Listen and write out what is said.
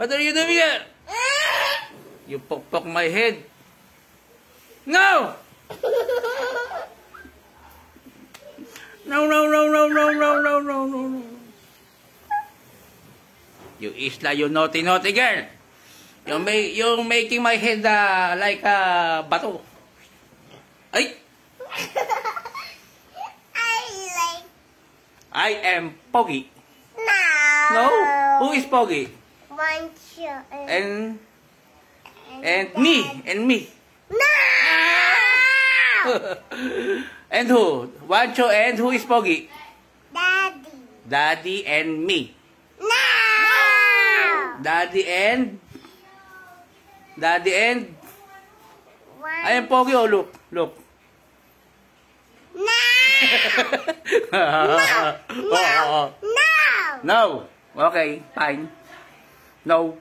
What are you doing here? You poke poke my head. No! No, no, no, no, no, no, no, no, no, no. You Isla, you naughty, naughty girl. You're, ma you're making my head uh, like a bato. Ay! I like I am Pogi. now. No? Who is Pogi? One, two, And and me, and me. No. and who? Wancho and who is Pogi? Daddy. Daddy and me. No. Daddy and Daddy and One. Am Pogi. Oh, look, look. No. oh, No. no. Okay, fine. No.